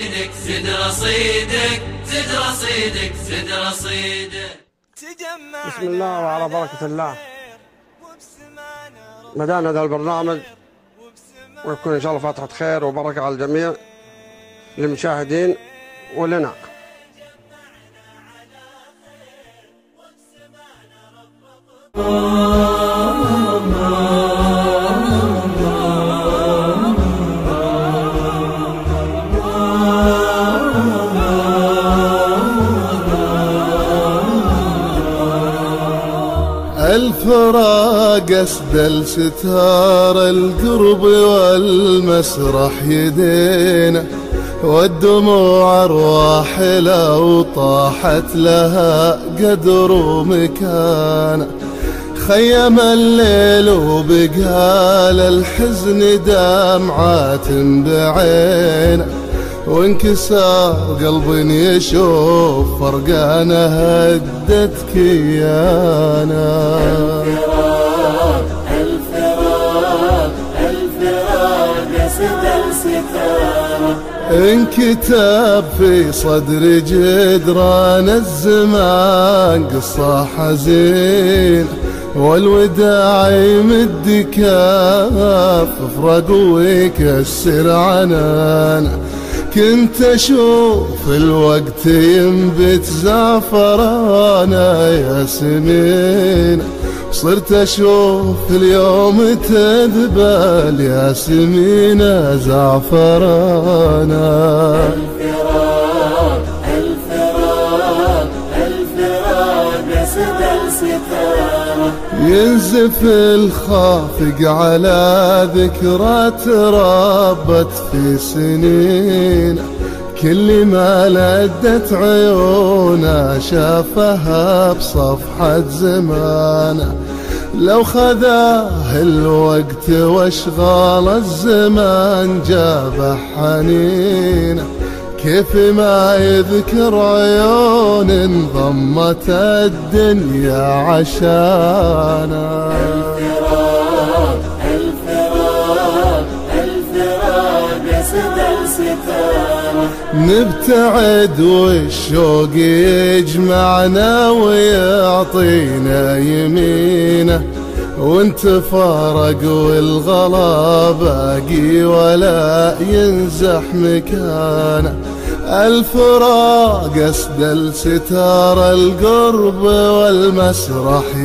زد رصيدك زد رصيدك زد رصيدك. بسم الله وعلى بركة الله. بدأنا ذا البرنامج. ويكون إن شاء الله فاتحة خير وبركة على الجميع للمشاهدين ولنا. الفراق أسدل ستار القرب والمسرح يدينا والدموع أرواح لو طاحت لها قدر ومكانه. خيم الليل وبقال الحزن دمعات بعينه. وانكسار قلب يشوف فرقانه هدت كيانا. الفراق الفراق الفراق انكتب في صدر جدران الزمان قصة حزين والوداع يمد كاف فرق ويكسر عنان. كنت أشوف الوقت ينبت زعفرانا يا سنين. صرت أشوف اليوم تذبل يا سمينة زعفرانا الفراق الفراق الفراق اسد الستار. ينزف الخافق على ذكرى تربت في سنين. كل ما لدت عيونه شافها بصفحة زمانه لو خذاه الوقت واشغال الزمان جابه حنينه كيف ما يذكر عيون انضمت الدنيا عشانا. الفراق الفراق الفراق اسد الستار نبتعد والشوق يجمعنا ويعطينا يمينه. وانت فارق والغلا باقي ولا ينزح مكانه. الفراق أسدل ستار القرب والمسرح